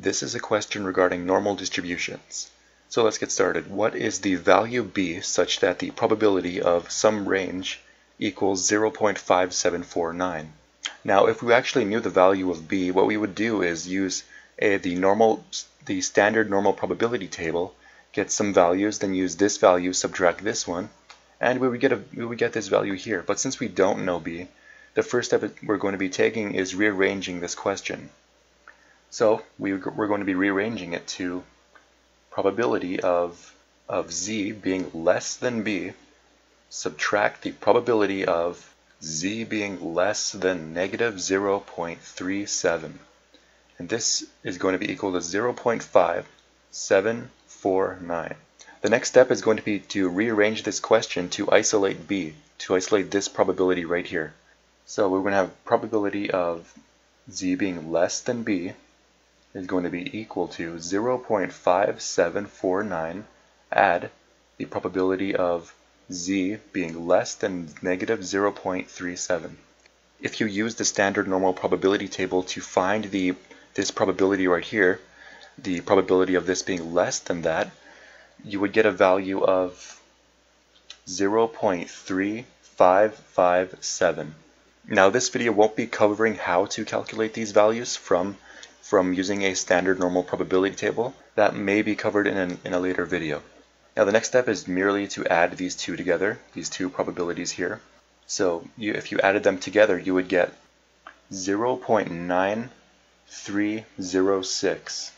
This is a question regarding normal distributions. So let's get started. What is the value b such that the probability of some range equals 0.5749? Now if we actually knew the value of b, what we would do is use a, the normal, the standard normal probability table, get some values, then use this value, subtract this one, and we would get a we would get this value here. But since we don't know b, the first step we're going to be taking is rearranging this question. So we, we're going to be rearranging it to probability of, of z being less than b, subtract the probability of z being less than negative 0.37. And this is going to be equal to 0.5749. The next step is going to be to rearrange this question to isolate b, to isolate this probability right here. So we're going to have probability of z being less than b is going to be equal to 0.5749 add the probability of z being less than negative 0.37. If you use the standard normal probability table to find the this probability right here, the probability of this being less than that, you would get a value of 0.3557. Now this video won't be covering how to calculate these values from from using a standard normal probability table. That may be covered in, an, in a later video. Now the next step is merely to add these two together, these two probabilities here. So you, if you added them together, you would get 0.9306.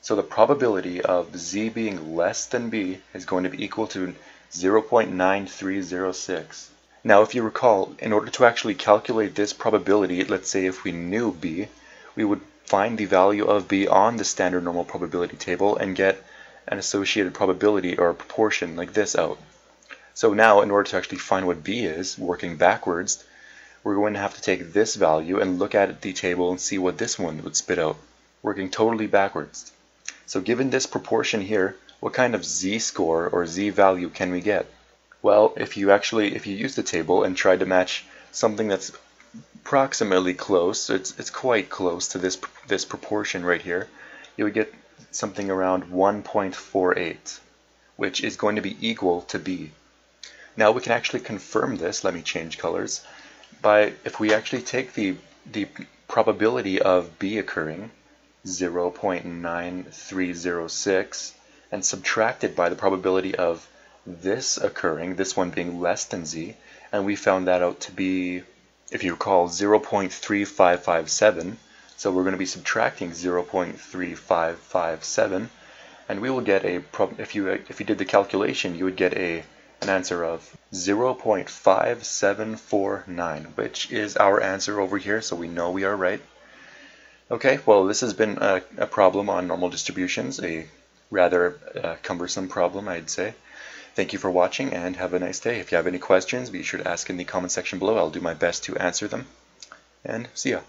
So the probability of z being less than b is going to be equal to 0.9306. Now if you recall, in order to actually calculate this probability, let's say if we knew b, we would find the value of b on the standard normal probability table and get an associated probability or proportion like this out. So now in order to actually find what b is, working backwards, we're going to have to take this value and look at the table and see what this one would spit out, working totally backwards. So given this proportion here, what kind of z-score or z-value can we get? Well, if you actually, if you use the table and try to match something that's approximately close. It's, it's quite close to this, this proportion right here. You would get something around 1.48, which is going to be equal to B. Now we can actually confirm this, let me change colors, by if we actually take the, the probability of B occurring, 0.9306, and subtract it by the probability of this occurring, this one being less than Z, and we found that out to be if you recall, 0.3557. So we're going to be subtracting 0.3557, and we will get a, if you, if you did the calculation, you would get a, an answer of 0.5749, which is our answer over here, so we know we are right. Okay, well this has been a, a problem on normal distributions, a rather uh, cumbersome problem I'd say. Thank you for watching and have a nice day. If you have any questions, be sure to ask in the comment section below. I'll do my best to answer them. And see ya.